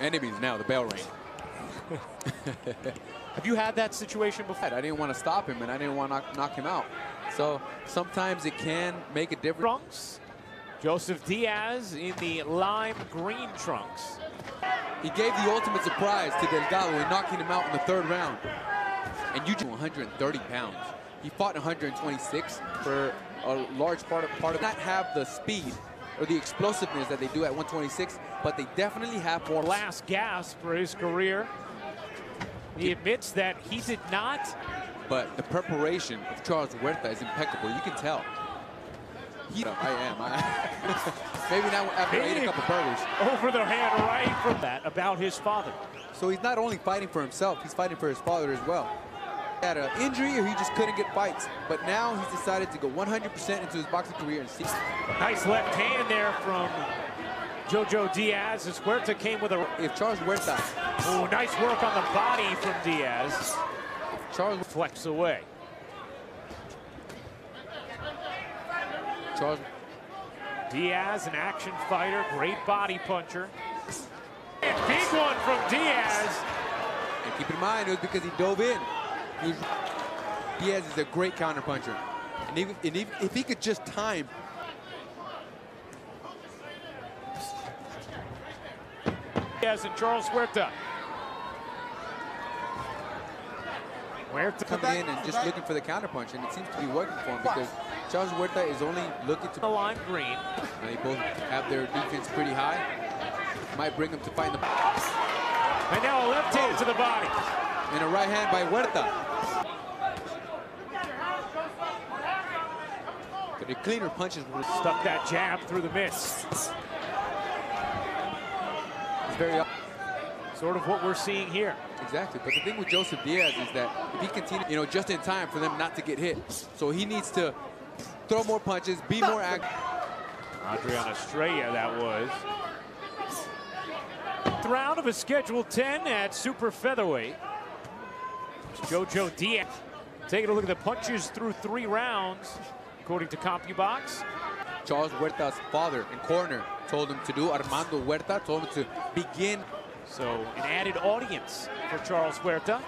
enemies now, the bell ring. Have you had that situation before? I didn't want to stop him, and I didn't want to knock, knock him out. So sometimes it can make a difference. Trunks. Joseph Diaz in the lime green trunks. He gave the ultimate surprise to Delgado in knocking him out in the third round. And you 130 pounds. He fought 126 for a large part of part of not have the speed or the explosiveness that they do at 126, but they definitely have more. Last gasp for his career. He admits that he did not. But the preparation of Charles Huerta is impeccable. You can tell. He, I am. I, maybe now after ate a couple burgers. Over the hand right from that about his father. So he's not only fighting for himself, he's fighting for his father as well. He had an injury or he just couldn't get fights. But now he's decided to go 100% into his boxing career and see. Nice left hand there from Jojo Diaz as Huerta came with a... If Charles Huerta... Oh, nice work on the body from Diaz. Charles flex away. Charles Diaz, an action fighter, great body puncher. And big one from Diaz. And keep in mind, it was because he dove in. He, Diaz is a great counter puncher. And, and even, if he could just time Diaz and Charles Huerta. Huerta coming in and just looking for the counterpunch, and it seems to be working for him because Charles Huerta is only looking to the line green. And they both have their defense pretty high. Might bring them to find the. Box. And now a left hand to the body. And a right hand by Huerta. But the cleaner punches will stuck that jab through the miss. It's very sort of what we're seeing here. Exactly, but the thing with Joseph Diaz is that if he continues, you know, just in time for them not to get hit. So he needs to throw more punches, be more active. Adrian Estrella, that was. Round of a scheduled 10 at super featherweight. Jojo Diaz taking a look at the punches through three rounds, according to CompuBox. Charles Huerta's father and corner told him to do. Armando Huerta told him to begin. So an added audience for Charles Huerta.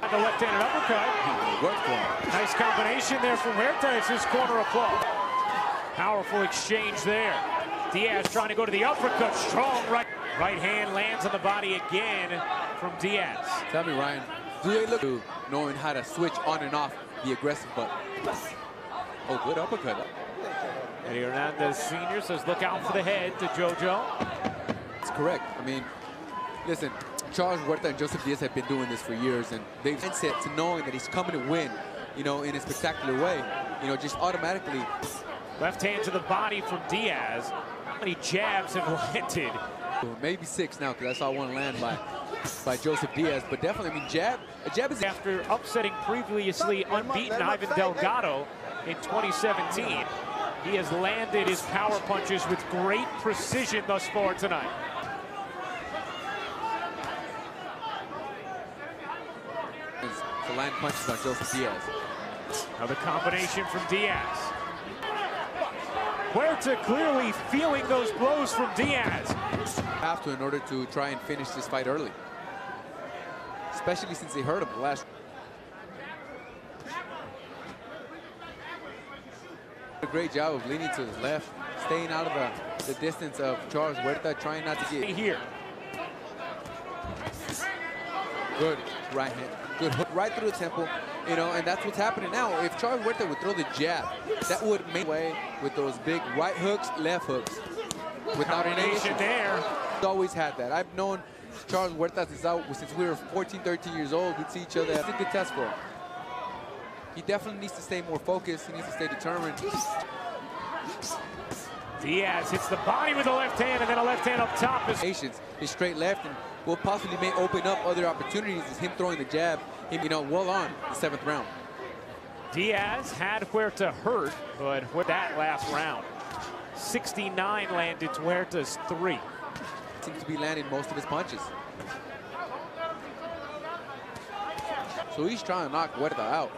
The left-handed uppercut. Worked for him. Nice combination there from Huerta. It's his corner applause. Powerful exchange there. Diaz trying to go to the uppercut. Strong right. Right hand lands on the body again from Diaz. Tell me, Ryan, do they look to knowing how to switch on and off the aggressive button? Oh, good uppercut. Eddie Hernandez Sr. says, look out for the head to JoJo. That's correct. I mean, listen, Charles Huerta and Joseph Diaz have been doing this for years, and they've mindset to knowing that he's coming to win, you know, in a spectacular way. You know, just automatically. Left hand to the body from Diaz. How many jabs have landed? Maybe six now, because I saw one land by by Joseph Diaz, but definitely, I mean, jab, a jab is... After upsetting previously unbeaten Ivan Delgado in 2017, he has landed his power punches with great precision thus far tonight. The land punches on Joseph Diaz. Now the combination from Diaz. Huerta clearly feeling those blows from Diaz. Have to in order to try and finish this fight early. Especially since they hurt him the last. A great job of leaning to his left, staying out of the, the distance of Charles Huerta, trying not to get here. Good right hand, good hook right through the temple, you know, and that's what's happening now. If Charles Huerta would throw the jab, that would make way with those big right hooks, left hooks. Without an Combination there. He's always had that. I've known Charles Huerta since, I, since we were 14, 13 years old. We'd see each other. It's a good test for him. He definitely needs to stay more focused. He needs to stay determined. Diaz hits the body with a left hand and then a left hand up top. Is Patience, his straight left, and will possibly may open up other opportunities as him throwing the jab, him, you know, well on the seventh round. Diaz had Huerta hurt, but with that last round. 69 landed to Huerta's three. Seems to be landing most of his punches. So he's trying to knock Huerta out.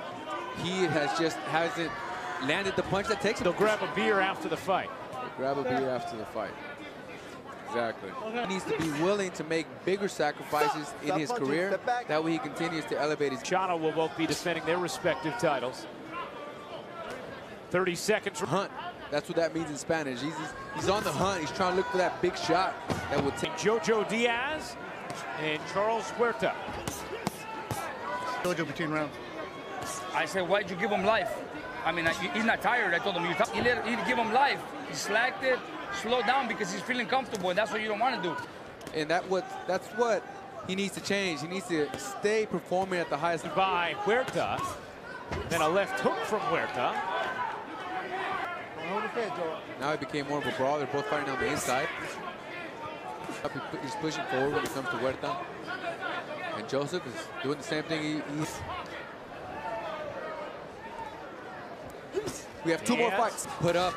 He has just hasn't landed the punch that takes him. They'll grab a beer after the fight. They'll grab a beer after the fight. Exactly. He needs to be willing to make bigger sacrifices Stop. in Stop his punching. career. That way he continues to elevate his. Chano will both be defending their respective titles. 30 seconds. hunt. That's what that means in Spanish. He's, he's, he's on the hunt. He's trying to look for that big shot that will take. Jojo Diaz and Charles Huerta. Jojo between rounds. I said, why'd you give him life? I mean, I, he's not tired. I told him, you, t- you, let, you give him life. He slacked it, slowed down because he's feeling comfortable, and that's what you don't want to do. And that what that's what he needs to change. He needs to stay performing at the highest. by Huerta. Then a left hook from Huerta. Hold his head, Joe. Now he became more of a brawl. They're both fighting on the inside. Up, he pu- He's pushing forward when it comes to Huerta. And Joseph is doing the same thing. He, he's we have two more fights. Put up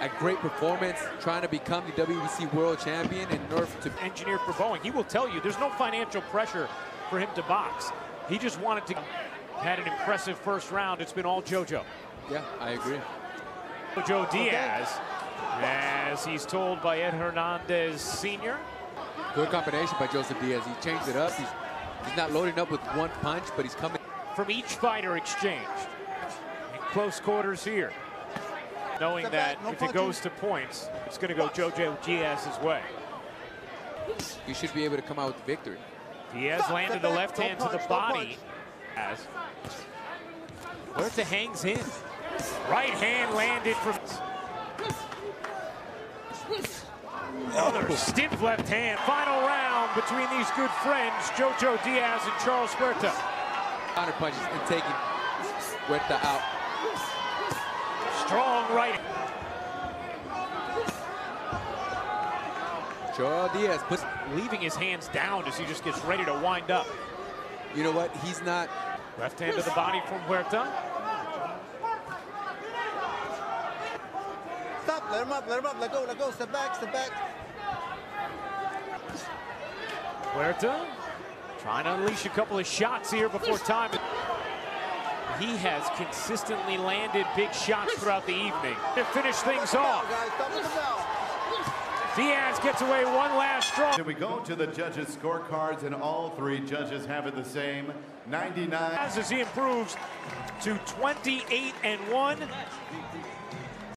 a great performance, trying to become the WBC World Champion in order to Engineer for Boeing. He will tell you there's no financial pressure for him to box. He just wanted to. Had an impressive first round. It's been all JoJo. Yeah, I agree. Jojo Diaz, as he's told by Ed Hernandez Sr. Good combination by Joseph Diaz. He changed it up. He's, he's not loading up with one punch, but he's coming. from each fighter exchanged. In close quarters here. Knowing that no if it goes to points, it's going to go Jojo Diaz's way. You should be able to come out with victory. Diaz Stop, landed step the left don't hand to the body. As Huerta hangs in. Right hand landed from. Another stiff left hand. Final round between these good friends, Jojo Diaz and Charles Huerta. Counter punches and taking Huerta out. Strong right. Joel Diaz puts. Leaving his hands down as he just gets ready to wind up. You know what? He's not. Left hand to the body from Huerta. Stop. Let him up. Let him up. Let go. Let go. Step back. Step back. Huerta trying to unleash a couple of shots here before time. He has consistently landed big shots throughout the evening to finish things off. Guys, stop with the bell. Diaz gets away one last straw. Here we go to the judges' scorecards, and all three judges have it the same 99. As he improves to 28 and 1